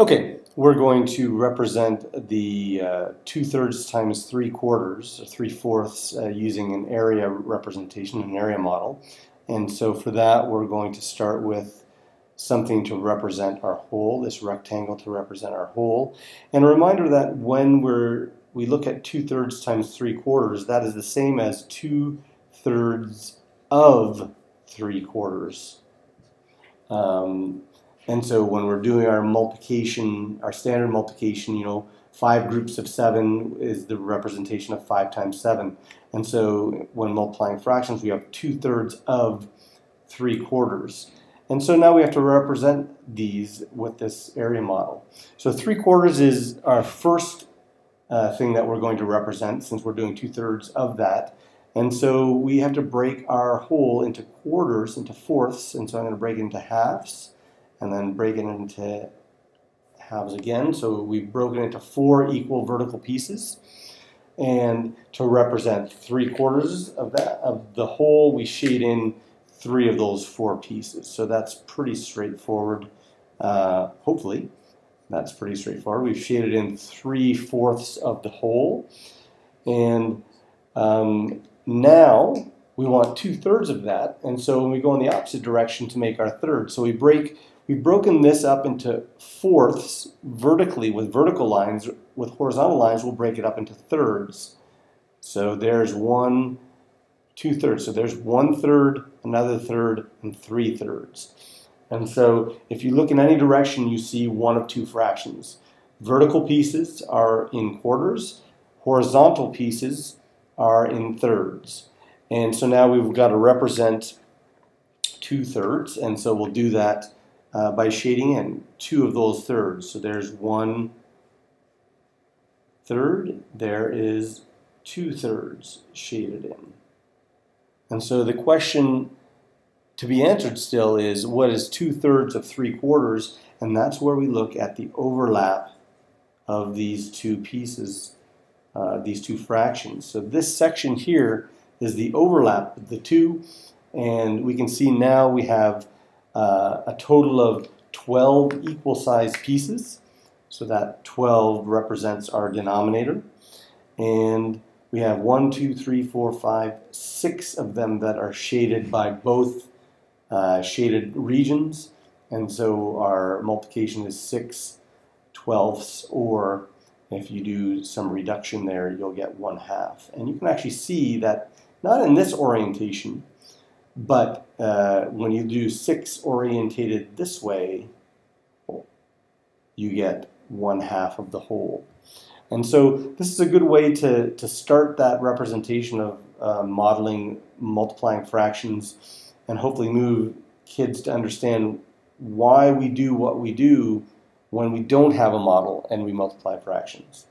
Okay, we're going to represent the uh, two-thirds times three-quarters, or three-fourths, uh, using an area representation, an area model. And so for that, we're going to start with something to represent our whole, this rectangle to represent our whole. And a reminder that when we're we look at two-thirds times three-quarters, that is the same as two-thirds of three-quarters. Um, and so when we're doing our multiplication, our standard multiplication, you know, five groups of seven is the representation of five times seven. And so when multiplying fractions, we have two thirds of three quarters. And so now we have to represent these with this area model. So three quarters is our first uh, thing that we're going to represent since we're doing two thirds of that. And so we have to break our whole into quarters, into fourths. And so I'm going to break it into halves and then break it into halves again. So we've broken it into four equal vertical pieces. And to represent three quarters of that of the whole, we shade in three of those four pieces. So that's pretty straightforward. Uh, hopefully, that's pretty straightforward. We've shaded in three fourths of the whole. And um, now we want two thirds of that. And so we go in the opposite direction to make our third, so we break We've broken this up into fourths vertically with vertical lines. With horizontal lines, we'll break it up into thirds. So there's one, two thirds. So there's one third, another third, and three thirds. And so if you look in any direction, you see one of two fractions. Vertical pieces are in quarters. Horizontal pieces are in thirds. And so now we've got to represent two thirds. And so we'll do that uh, by shading in two of those thirds. So there's one third, there is two thirds shaded in. And so the question to be answered still is what is two thirds of three quarters? And that's where we look at the overlap of these two pieces, uh, these two fractions. So this section here is the overlap of the two. And we can see now we have uh, a total of 12 equal sized pieces. So that 12 represents our denominator. And we have one, two, three, four, five, six of them that are shaded by both uh, shaded regions. And so our multiplication is 6 twelfths, or if you do some reduction there, you'll get 1 half. And you can actually see that not in this orientation, but uh, when you do six orientated this way, you get one half of the whole. And so this is a good way to, to start that representation of uh, modeling multiplying fractions and hopefully move kids to understand why we do what we do when we don't have a model and we multiply fractions.